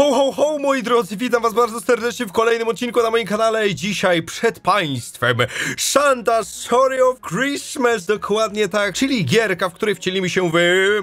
Ho, ho, ho, moi drodzy, witam was bardzo serdecznie w kolejnym odcinku na moim kanale i dzisiaj przed państwem Santa Story of Christmas, dokładnie tak, czyli gierka, w której wcielimy się w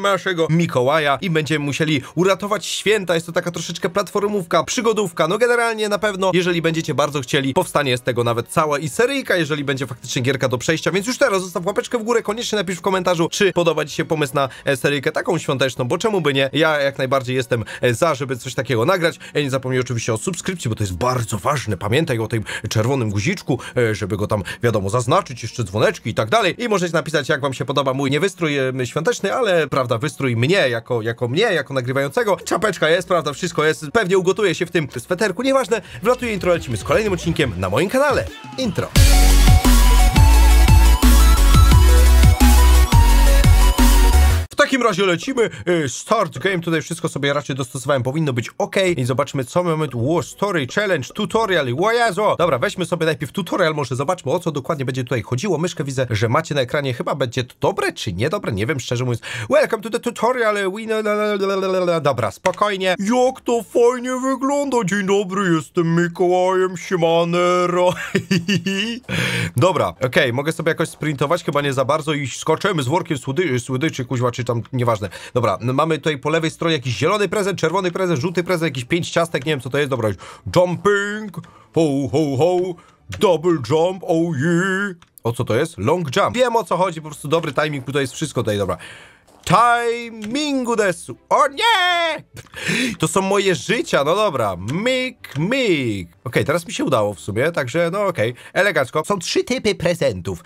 naszego Mikołaja i będziemy musieli uratować święta, jest to taka troszeczkę platformówka, przygodówka, no generalnie na pewno, jeżeli będziecie bardzo chcieli, powstanie z tego nawet cała i seryjka, jeżeli będzie faktycznie gierka do przejścia, więc już teraz zostaw łapeczkę w górę, koniecznie napisz w komentarzu, czy podoba ci się pomysł na e, seryjkę taką świąteczną, bo czemu by nie, ja jak najbardziej jestem e, za, żeby coś takiego nagrać. Ja nie zapomnij oczywiście o subskrypcji, bo to jest bardzo ważne. Pamiętaj o tym czerwonym guziczku, e, żeby go tam, wiadomo, zaznaczyć, jeszcze dzwoneczki i tak dalej. I możecie napisać, jak wam się podoba mój nie wystrój e, świąteczny, ale, prawda, wystrój mnie, jako, jako mnie, jako nagrywającego. Czapeczka jest, prawda, wszystko jest. Pewnie ugotuję się w tym sweterku, nieważne. Wlatuje intro, lecimy z kolejnym odcinkiem na moim kanale. Intro. Takim razie lecimy. y, Start game. Tutaj wszystko sobie raczej dostosowałem. Powinno być ok. I zobaczmy, co mamy. War Story Challenge, tutorial. O Jezu! Dobra, weźmy sobie najpierw tutorial. Może zobaczmy, o co dokładnie będzie tutaj chodziło. Myszkę widzę, że macie na ekranie. Chyba będzie to dobre, czy niedobre? Nie wiem, szczerze mówiąc. Welcome to the tutorial. We... Dobra, spokojnie. Jak to fajnie wygląda. Dzień dobry, jestem Mikołajem. Siemanero. Dobra, okej, mogę sobie jakoś sprintować, chyba nie za bardzo i skoczymy z workiem słody, słodyczy, kuźwa, czy tam, nieważne. Dobra, mamy tutaj po lewej stronie jakiś zielony prezent, czerwony prezent, żółty prezent, jakiś pięć ciastek, nie wiem co to jest, dobra, jumping, ho, ho, ho, double jump, oh yeah. O co to jest? Long jump. Wiem o co chodzi, po prostu dobry timing, tutaj jest wszystko tutaj, dobra. Timingu desu. O nie! To są moje życia, no dobra. Myk, myk. Okej, teraz mi się udało w sumie, także no okej. Elegancko. Są trzy typy prezentów.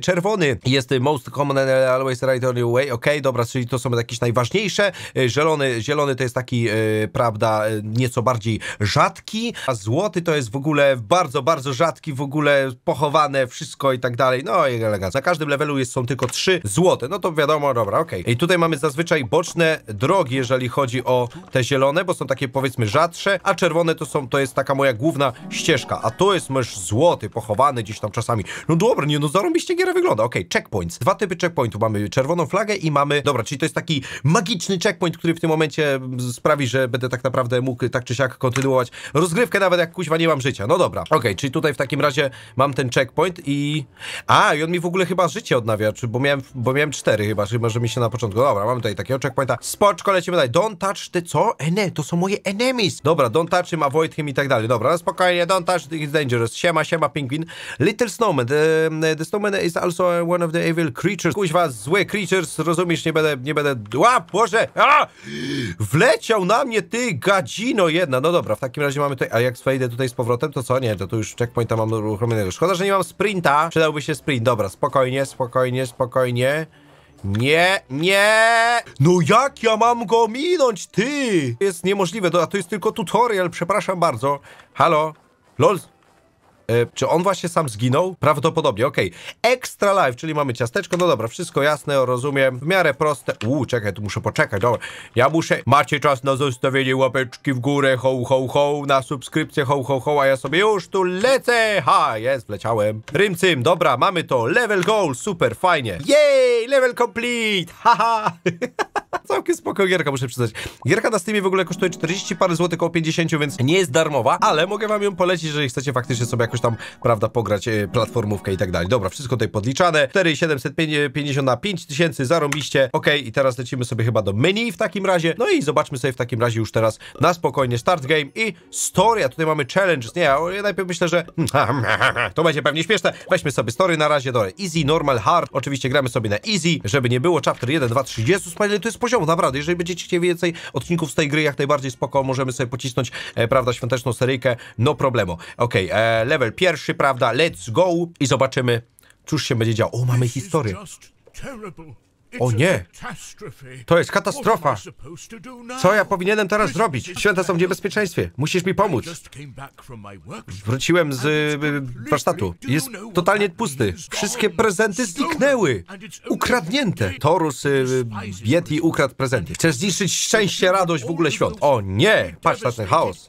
Czerwony jest most common and always right on your way. Okej, dobra, czyli to są jakieś najważniejsze. Y, Zielony, zielony to jest taki, y, prawda, y, nieco bardziej rzadki, a złoty to jest w ogóle bardzo, bardzo rzadki, w ogóle pochowane, wszystko i tak dalej. No i elegancko. Na każdym levelu jest, są tylko trzy złote. No to wiadomo, dobra, okej. I tutaj mamy zazwyczaj boczne drogi, jeżeli chodzi o te zielone, bo są takie powiedzmy rzadsze, a czerwone to są, to jest taka moja główna ścieżka, a to jest mysz złoty, pochowany gdzieś tam czasami. No dobra, nie no, zarąbiście giera wygląda. Okej, checkpoints. Dwa typy checkpointów. Mamy czerwoną flagę i mamy, dobra, czyli to jest taki magiczny checkpoint, który w tym momencie sprawi, że będę tak naprawdę mógł tak czy siak kontynuować rozgrywkę, nawet jak kuźwa nie mam życia. No dobra, okej, czyli tutaj w takim razie mam ten checkpoint i... A, i on mi w ogóle chyba życie odnawia, czy, bo miałem, bo miałem cztery chyba, chyba, że mi się na początku... Dobra, mamy tutaj takiego checkpointa. Spoczko, lecimy dalej. Don't touch the co? Ene, to są moje enemies. Dobra, don't touch him, avoid him i tak dalej. Dobra, spokojnie, don't touch it's dangerous. Siema, siema, pingwin. Little snowman. The, the snowman is also one of the evil creatures. Kuźwa, złe creatures, rozumiesz, nie będę, nie będę... Ła, Boże! A! Wleciał na mnie, ty gadzino jedna. No dobra, w takim razie mamy tutaj... A jak wejdę tutaj z powrotem, to co? Nie, to tu już checkpointa mam uruchomionego. Szkoda, że nie mam sprinta. Przydałby się sprint. Dobra, spokojnie, spokojnie, spokojnie. Nie, nie! No jak ja mam go minąć, ty? Jest niemożliwe, to, a to jest tylko tutorial, przepraszam bardzo. Halo? LOL? E, czy on właśnie sam zginął? Prawdopodobnie, okej. Extra life, czyli mamy ciasteczko, no dobra, wszystko jasne, rozumiem, w miarę proste. Uuu, czekaj, tu muszę poczekać, dobra. Ja muszę... Macie czas na zostawienie łapeczki w górę, ho, ho, ho, na subskrypcję, ho, ho, ho, a ja sobie już tu lecę! Ha, jest, wleciałem. Rymcym, dobra, mamy to, level goal, super, fajnie. Jej, level complete, haha! Całkiem spoko gierka, muszę przyznać. Gierka na Steamie w ogóle kosztuje 40 parę złotych, około 50, więc nie jest darmowa, ale mogę wam ją polecić, jeżeli chcecie faktycznie sobie jakoś tam, prawda, pograć e, platformówkę i tak dalej. Dobra, wszystko tutaj podliczane. 4750 na 5000, zarąbiście. Okej, i teraz lecimy sobie chyba do menu w takim razie. No i zobaczmy sobie w takim razie już teraz na spokojnie start game i story. A tutaj mamy challenge. Nie, ja najpierw myślę, że to będzie pewnie śmieszne. Weźmy sobie story na razie. Dobra, easy, normal, hard. Oczywiście gramy sobie na easy, żeby nie było. Chapter 1, 2, 3. Jezus, panie, to jest poziom, naprawdę. Jeżeli będziecie chcieli więcej odcinków z tej gry, jak najbardziej spoko, możemy sobie pocisnąć, e, prawda, świąteczną seryjkę. No problemu. Okej, e, level pierwszy, prawda, let's go i zobaczymy, cóż się będzie działo. O, mamy historię. O nie! To jest katastrofa. Co ja powinienem teraz zrobić? Święta są w niebezpieczeństwie. Musisz mi pomóc. Wróciłem z y, warsztatu. Jest totalnie pusty. Wszystkie prezenty zniknęły. Ukradnięte. Torus y, Yeti ukradł prezenty. Chcesz zniszczyć szczęście, radość, w ogóle świąt. O nie! Patrz na ten chaos.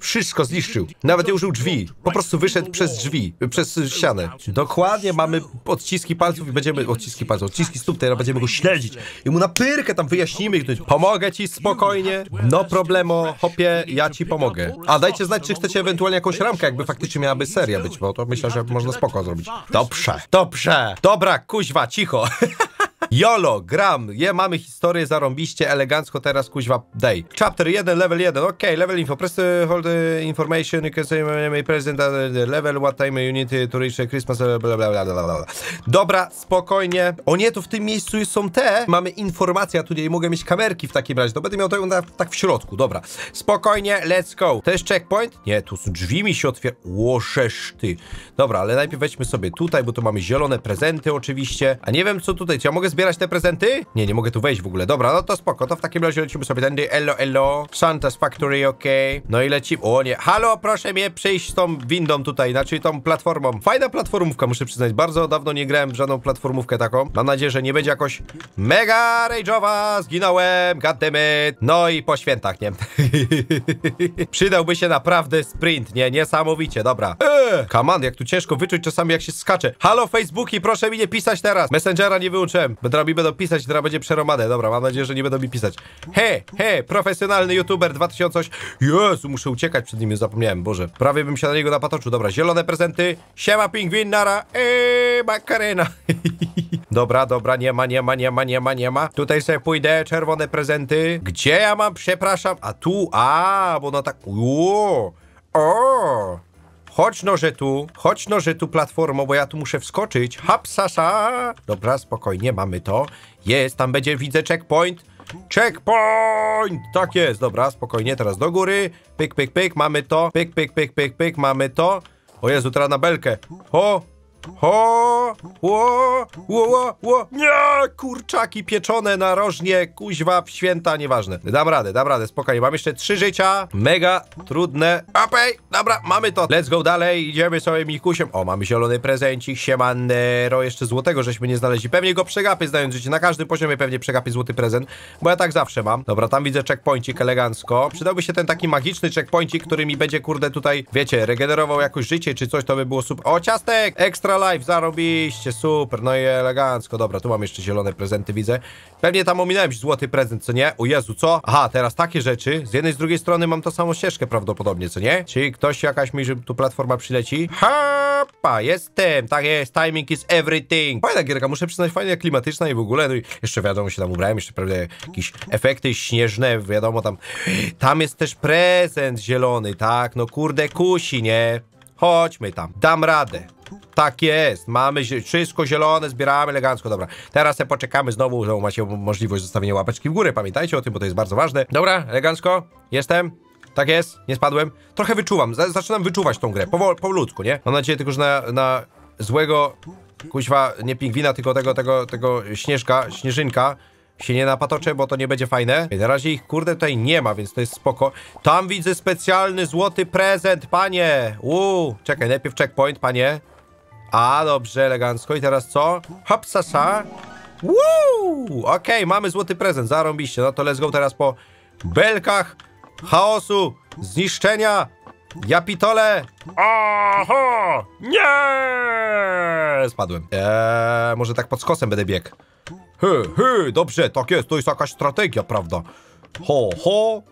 Wszystko zniszczył. Nawet nie użył drzwi. Po prostu wyszedł przez drzwi, y, przez ścianę. Dokładnie mamy odciski palców i będziemy... Odciski palców, odciski stóp, teraz będziemy go go śledzić. I mu na pyrkę tam wyjaśnimy. Pomogę ci spokojnie. No problemo, hopie, ja ci pomogę. A dajcie znać, czy chcecie ewentualnie jakąś ramkę, jakby faktycznie miałaby seria być, bo to myślę, że można spoko zrobić. Dobrze, dobrze. Dobra, kuźwa, cicho. Jolo, gram, je, mamy historię, zarąbiście, elegancko, teraz kuźwa, daj. Chapter 1, level 1, ok, level info, press hold the information, my present the level, what time you need to Christmas, bla bla bla bla bla bla. Dobra, spokojnie. O nie, to w tym miejscu są te, mamy informacje, tu nie mogę mieć kamerki w takim razie, to będę miał to tak w środku, dobra. Spokojnie, let's go. To jest checkpoint? Nie, tu drzwi mi się otwiera, łożesz ty. Dobra, ale najpierw weźmy sobie tutaj, bo tu mamy zielone prezenty oczywiście, a nie wiem co tutaj, czy ja mogę zbierać te prezenty? Nie, nie mogę tu wejść w ogóle. Dobra, no to spoko, to w takim razie lecimy sobie tędy. Elo, elo. Santa's Factory, okej. No i lecimy. O nie, halo, proszę mnie przyjść z tą windą tutaj, znaczy tą platformą. Fajna platformówka, muszę przyznać. Bardzo dawno nie grałem w żadną platformówkę taką. Mam nadzieję, że nie będzie jakoś mega rage'owa. Zginąłem, goddammit. No i po świętach, nie? Przydałby się naprawdę sprint, nie? Niesamowicie, dobra. Eee, command, jak tu ciężko wyczuć czasami jak się skacze. Halo, Facebooki, proszę mi nie pisać teraz. Messengera nie wyłączyłem. Będę mi będą pisać, teraz będzie przeromane. Dobra, mam nadzieję, że nie będą mi pisać. He, he, profesjonalny youtuber 2008. Jezu, muszę uciekać przed nim, zapomniałem, Boże. Prawie bym się na niego napatoczył. Dobra, zielone prezenty. Siema, pingwin, nara. Eee, makarena. dobra, dobra, nie ma, nie ma, nie ma, nie ma, nie ma. Tutaj sobie pójdę, czerwone prezenty. Gdzie ja mam, przepraszam? A tu, a, bo no tak, uuu. O, Chodź noże tu, chodź noże tu platformo, bo ja tu muszę wskoczyć. Hapsasa! Dobra, spokojnie, mamy to. Jest, tam będzie, widzę checkpoint. Checkpoint! Tak jest, dobra, spokojnie, teraz do góry. Pyk, pyk, pyk, mamy to. Pyk, pyk, pyk, pyk, pyk, mamy to. O Jezu, teraz na belkę. O! Ho! Ło! Ło, ło, ło! Nie! Kurczaki pieczone narożnie, kuźwa, święta, nieważne. Dam radę, dam radę, spokojnie. Mam jeszcze trzy życia. Mega trudne. Apej! Dobra, mamy to. Let's go dalej, idziemy sobie Mikusiem. O, mamy zielony prezencik, siemannero. Jeszcze złotego żeśmy nie znaleźli. Pewnie go przegapię, znając życie. Na każdym poziomie pewnie przegapię złoty prezent, bo ja tak zawsze mam. Dobra, tam widzę checkpointik elegancko. Przydałby się ten taki magiczny checkpointik, który mi będzie, kurde, tutaj, wiecie, regenerował jakoś życie czy coś, to by było super. O, ciastek! Extra life, zarobiście, super, no i elegancko. Dobra, tu mam jeszcze zielone prezenty, widzę. Pewnie tam ominąłem złoty prezent, co nie? O Jezu, co? Aha, teraz takie rzeczy. Z jednej, z drugiej strony mam tą samą ścieżkę prawdopodobnie, co nie? Czyli ktoś jakaś mi, że tu platforma przyleci. Hapa, jestem, tak jest, timing is everything. Fajna gierka, muszę przyznać, fajnie klimatyczna i w ogóle, no i jeszcze wiadomo, się tam ubrałem, jeszcze prawda, jakieś efekty śnieżne, wiadomo, tam, tam jest też prezent zielony, tak? No kurde, kusi, nie? Chodźmy tam, dam radę. Tak jest, mamy wszystko zielone, zbieramy elegancko, dobra. Teraz sobie poczekamy znowu, znowu macie możliwość zostawienia łapeczki w górę, pamiętajcie o tym, bo to jest bardzo ważne. Dobra, elegancko, jestem. Tak jest, nie spadłem. Trochę wyczuwam, za- zaczynam wyczuwać tą grę, powol, powolutku, nie? Mam nadzieję tylko, że na, na złego, kuźwa, nie pingwina, tylko tego, tego, tego śnieżka, śnieżynka, się nie napatoczę, bo to nie będzie fajne. Na razie ich, kurde, tutaj nie ma, więc to jest spoko. Tam widzę specjalny złoty prezent, panie! Uuu, czekaj, najpierw checkpoint, panie. A, dobrze, elegancko. I teraz co? Hop, sasa. Woo! Okej, mamy złoty prezent, zarąbiście. No to let's go teraz po belkach chaosu, zniszczenia. Ja pitole. Aha! Nie! Spadłem. Eee, może tak pod skosem będę biegł. Hy, hy, dobrze, tak jest, to jest jakaś strategia, prawda? Ho, ho.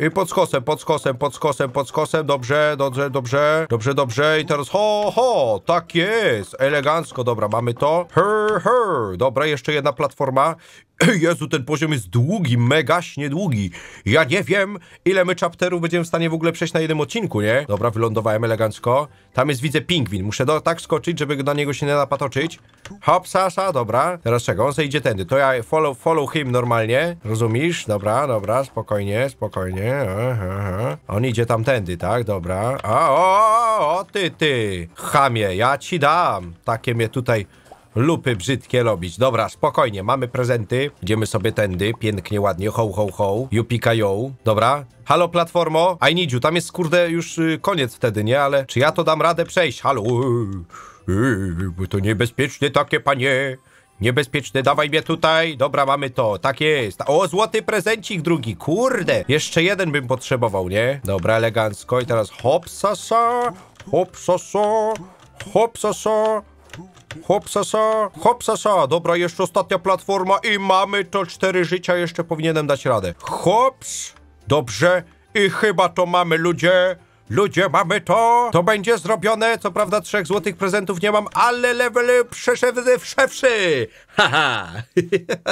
I pod skosem, pod skosem, pod skosem, pod skosem, dobrze, dobrze, dobrze, dobrze, dobrze. I teraz ho, ho, tak jest, elegancko, dobra, mamy to. Her, her, dobra, jeszcze jedna platforma. Jezu, ten poziom jest długi, megaśnie długi. Ja nie wiem, ile my chapterów będziemy w stanie w ogóle przejść na jednym odcinku, nie? Dobra, wylądowałem elegancko. Tam jest, widzę, pingwin. Muszę do, tak skoczyć, żeby na niego się nie napatoczyć. Hop, sasa, dobra. Teraz czego? On zejdzie tędy. To ja follow, follow him normalnie. Rozumiesz? Dobra, dobra, spokojnie, spokojnie. Aha, aha. On idzie tamtędy, tak? Dobra. A, o, o, o, ty, ty. Chamie, ja ci dam. Takie mnie tutaj lupy brzydkie robić. Dobra, spokojnie, mamy prezenty. Idziemy sobie tędy, pięknie, ładnie, ho, ho, ho. Jupika, yo. Dobra. Halo, platformo. I need you. Tam jest, kurde, już y, koniec wtedy, nie? Ale czy ja to dam radę przejść? Halo. Yy, yy, to niebezpieczne takie, panie. Niebezpieczne, dawaj mnie tutaj. Dobra, mamy to, tak jest. O, złoty prezencik drugi, kurde. Jeszcze jeden bym potrzebował, nie? Dobra, elegancko. I teraz hop, sasa, hop, sasa, hop, sasa. Hopsasa, hopsasa. Dobra, jeszcze ostatnia platforma i mamy to cztery życia, jeszcze powinienem dać radę. Hops, dobrze. I chyba to mamy, ludzie. Ludzie, mamy to! To będzie zrobione, co prawda trzech złotych prezentów nie mam, ale level przeszedłszy! Haha!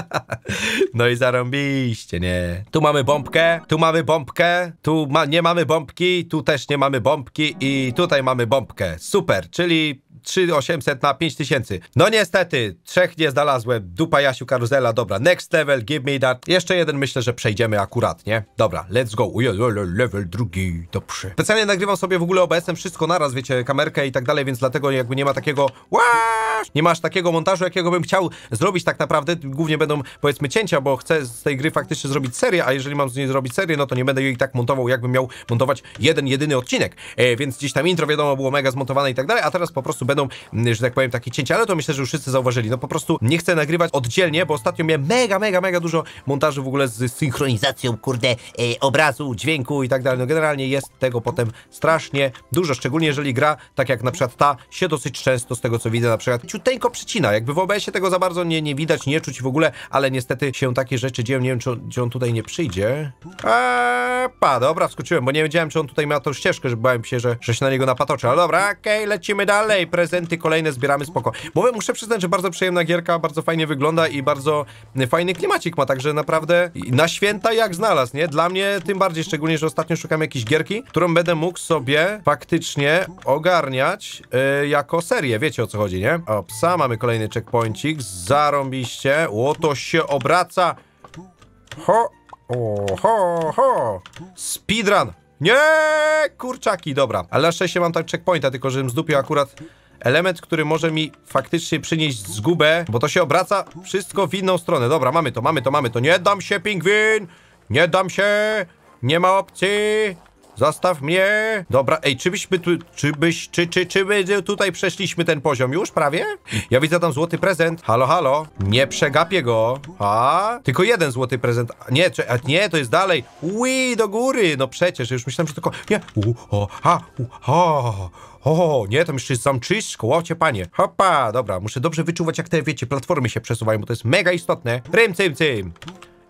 no i zarąbiście, nie? Tu mamy bombkę, tu mamy bombkę, tu ma nie mamy bombki, tu też nie mamy bombki i tutaj mamy bombkę. Super, czyli 3800 na 5000. No niestety, trzech nie znalazłem. Dupa Jasiu Karuzela, dobra. Next level, give me that. Jeszcze jeden myślę, że przejdziemy akurat, nie? Dobra, let's go. Level drugi, dobrze. Specjalnie nagrywam sobie w ogóle OBS-em wszystko naraz, wiecie, kamerkę i tak dalej, więc dlatego jakby nie ma takiego nie masz takiego montażu, jakiego bym chciał zrobić tak naprawdę. Głównie będą, powiedzmy, cięcia, bo chcę z tej gry faktycznie zrobić serię, a jeżeli mam z niej zrobić serię, no to nie będę jej tak montował, jakbym miał montować jeden, jedyny odcinek. E, więc gdzieś tam intro, wiadomo, było mega zmontowane i tak dalej, a teraz po prostu będą, mm, że tak powiem, takie cięcia, ale to myślę, że już wszyscy zauważyli. No po prostu nie chcę nagrywać oddzielnie, bo ostatnio miałem mega, mega, mega dużo montaży w ogóle z synchronizacją, kurde, e, obrazu, dźwięku i tak dalej. No generalnie jest tego potem strasznie dużo, szczególnie jeżeli gra, tak jak na przykład ta, się dosyć często z tego co widzę, na przykład ciuteńko przycina. Jakby w OBS-ie tego za bardzo nie, nie widać, nie czuć w ogóle, ale niestety się takie rzeczy dzieją. Nie wiem, czy on, czy on tutaj nie przyjdzie. Eee, pa, dobra, wskoczyłem, bo nie wiedziałem, czy on tutaj miał tą ścieżkę, że bałem się, że, że się na niego napatoczę. Ale dobra, okej, lecimy dalej. Prezenty kolejne zbieramy, spoko. Bo muszę przyznać, że bardzo przyjemna gierka, bardzo fajnie wygląda i bardzo fajny klimacik ma, także naprawdę na święta jak znalazł, nie? Dla mnie tym bardziej, szczególnie, że ostatnio szukam jakiejś gierki, którą będę mógł sobie faktycznie ogarniać yy, jako serię, wiecie o co chodzi, nie? O, psa, mamy kolejny checkpointik, zarąbiście, o, to się obraca, ho, o, ho, ho, speedrun, nie, kurczaki, dobra, ale na szczęście mam tak checkpointa, tylko żebym zdupił akurat element, który może mi faktycznie przynieść zgubę, bo to się obraca wszystko w inną stronę. Dobra, mamy to, mamy to, mamy to. Nie dam się, pingwin! Nie dam się! Nie ma opcji! Zostaw mnie! Dobra, ej, czy byśmy tu, czy byś, czy, czy, czy my tutaj przeszliśmy ten poziom już prawie? Ja widzę tam złoty prezent. Halo, halo. Nie przegapię go. A? Tylko jeden złoty prezent. Nie, czy, a nie, to jest dalej. Ui, do góry. No przecież, już myślałem, że tylko, nie. U, o, ha, u, o. O, nie, tam jeszcze jest zamczysko, łocie panie. Hopa, dobra, muszę dobrze wyczuwać, jak te, wiecie, platformy się przesuwają, bo to jest mega istotne. Rym, cym, cym.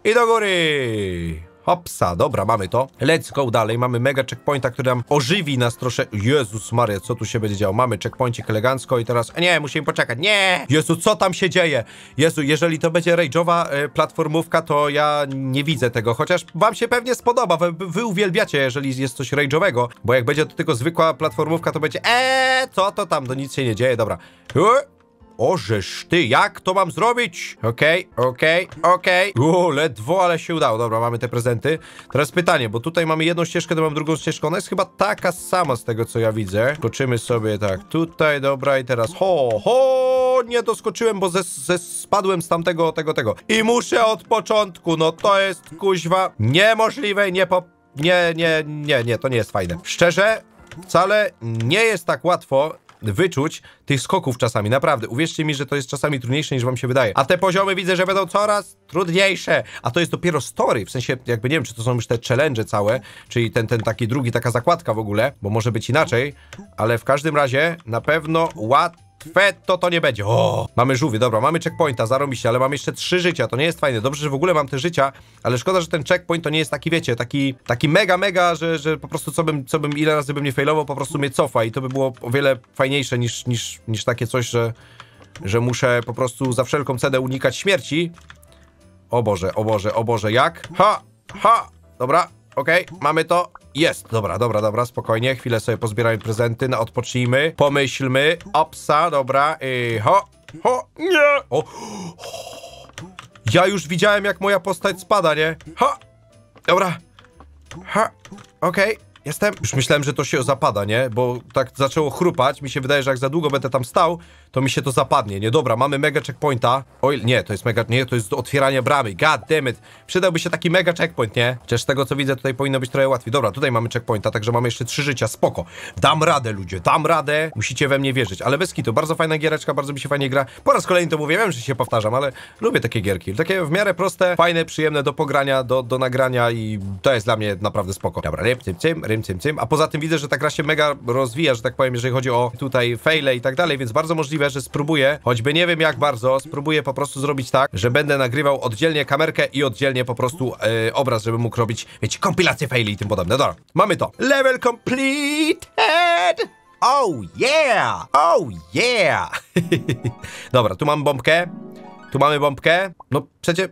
I do góry. Hopsa, dobra, mamy to. Let's go dalej. Mamy mega checkpointa, który nam ożywi nas trosze... Jezus Maria, co tu się będzie działo? Mamy checkpointik elegancko i teraz... Nie, musimy poczekać. Nie! Jezu, co tam się dzieje? Jezu, jeżeli to będzie rage'owa y, platformówka, to ja nie widzę tego. Chociaż wam się pewnie spodoba. Wy, wy uwielbiacie, jeżeli jest coś rage'owego. Bo jak będzie to tylko zwykła platformówka, to będzie... Eee, co to tam? To nic się nie dzieje, dobra. Uh. Ożeż ty, jak to mam zrobić? Okej, okej, okej. Ledwo, ale się udało. Dobra, mamy te prezenty. Teraz pytanie, bo tutaj mamy jedną ścieżkę, to mam drugą ścieżkę. Ona jest chyba taka sama z tego, co ja widzę. Skoczymy sobie tak tutaj, dobra, i teraz ho, ho, nie doskoczyłem, bo ze, ze spadłem z tamtego, tego, tego. I muszę od początku, no to jest kuźwa niemożliwe, nie po... Nie, nie, nie, nie, to nie jest fajne. Szczerze, wcale nie jest tak łatwo wyczuć tych skoków czasami, naprawdę. Uwierzcie mi, że to jest czasami trudniejsze niż wam się wydaje. A te poziomy widzę, że będą coraz trudniejsze. A to jest dopiero story, w sensie jakby nie wiem, czy to są już te challenge całe, czyli ten, ten taki drugi, taka zakładka w ogóle, bo może być inaczej, ale w każdym razie na pewno łatwo to to nie będzie. O, mamy żółwie, dobra, mamy checkpointa, zarobiście, ale mam jeszcze trzy życia, to nie jest fajne. Dobrze, że w ogóle mam te życia, ale szkoda, że ten checkpoint to nie jest taki, wiecie, taki, taki mega, mega, że, że po prostu co bym, co bym, ile razy bym nie failował, po prostu mnie cofa i to by było o wiele fajniejsze niż, niż, niż takie coś, że, że muszę po prostu za wszelką cenę unikać śmierci. O Boże, o Boże, o Boże, jak? Ha, ha, dobra, okej, okay, mamy to. Jest, dobra, dobra, dobra, spokojnie, chwilę sobie pozbieramy prezenty, no, odpocznijmy, pomyślmy, opsa, dobra, i ho, ho, nie, o, ja już widziałem, jak moja postać spada, nie, ha, dobra, ha, okej, okay. Jestem. Już myślałem, że to się zapada, nie? Bo tak zaczęło chrupać. Mi się wydaje, że jak za długo będę tam stał, to mi się to zapadnie. Nie, dobra, mamy mega checkpointa. Oj, nie, to jest mega, nie, to jest do otwierania bramy. God damn it. Przydałby się taki mega checkpoint, nie? Chociaż z tego, co widzę, tutaj powinno być trochę łatwiej. Dobra, tutaj mamy checkpointa, także mamy jeszcze trzy życia. Spoko. Dam radę, ludzie, dam radę. Musicie we mnie wierzyć. Ale bez kitu, bardzo fajna giereczka, bardzo mi się fajnie gra. Po raz kolejny to mówię, wiem, że się powtarzam, ale lubię takie gierki. Takie w miarę proste, fajne, przyjemne do pogrania, do, do nagrania i to jest dla mnie naprawdę spoko. Dobra, rym, cym, cym, rym, cym, cym, cym. A poza tym widzę, że ta gra się mega rozwija, że tak powiem, jeżeli chodzi o tutaj faile i tak dalej, więc bardzo możliwe, że spróbuję, choćby nie wiem jak bardzo, spróbuję po prostu zrobić tak, że będę nagrywał oddzielnie kamerkę i oddzielnie po prostu e, obraz, żeby mógł robić, wiecie, kompilację faili i tym podobne. Dobra, mamy to. Level completed! Oh yeah! Oh yeah! Dobra, tu mam bombkę. Tu mamy bombkę. No przecież...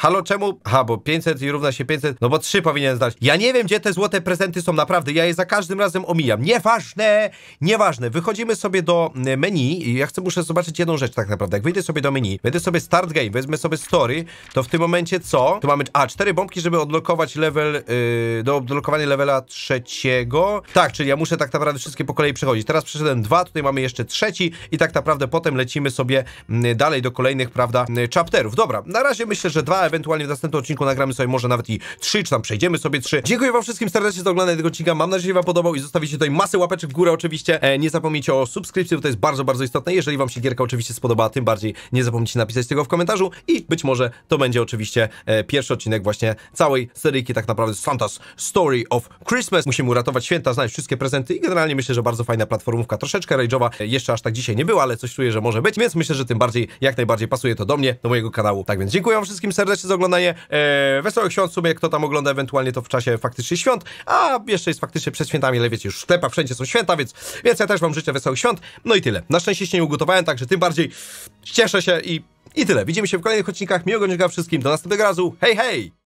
Halo, czemu? Aha, bo 500 i równa się 500, no bo 3 powinien zdać. Ja nie wiem, gdzie te złote prezenty są naprawdę, ja je za każdym razem omijam. Nieważne, nieważne. Wychodzimy sobie do y, menu i ja chcę, muszę zobaczyć jedną rzecz tak naprawdę. Jak wyjdę sobie do menu, wejdę sobie start game, wezmę sobie story, to w tym momencie co? Tu mamy, a, cztery bombki, żeby odblokować level, yy, do odblokowania levela trzeciego. Tak, czyli ja muszę tak naprawdę wszystkie po kolei przechodzić. Teraz przeszedłem dwa, tutaj mamy jeszcze trzeci i tak naprawdę potem lecimy sobie mm, dalej do kolejnych, prawda, y, chapterów. Dobra, na razie myślę, że dwa, ewentualnie w następnym odcinku nagramy sobie może nawet i trzy, czy tam przejdziemy sobie trzy. Dziękuję wam wszystkim serdecznie za oglądanie tego odcinka, mam nadzieję, że wam podobał i zostawicie tutaj masę łapeczek w górę oczywiście. E, nie zapomnijcie o subskrypcji, bo to jest bardzo, bardzo istotne. Jeżeli wam się gierka oczywiście spodobała, tym bardziej nie zapomnijcie napisać tego w komentarzu i być może to będzie oczywiście e, pierwszy odcinek właśnie całej seryjki tak naprawdę Santa's Story of Christmas. Musimy uratować święta, znaleźć wszystkie prezenty i generalnie myślę, że bardzo fajna platformówka, troszeczkę rage'owa. E, jeszcze aż tak dzisiaj nie była, ale coś czuję, że może być, więc myślę, że tym bardziej, jak najbardziej pasuje to do mnie, do mojego kanału. Tak więc dziękuję wam wszystkim serdecznie za oglądanie. E, wesołych świąt, w sumie kto tam ogląda ewentualnie to w czasie faktycznie świąt, a jeszcze jest faktycznie przed świętami, ale wiecie, już w sklepach wszędzie są święta, więc, więc ja też wam życzę wesołych świąt. No i tyle. Na szczęście się nie ugotowałem, także tym bardziej cieszę się i, i tyle. Widzimy się w kolejnych odcinkach. Miłego dnia wszystkim. Do następnego razu. Hej, hej!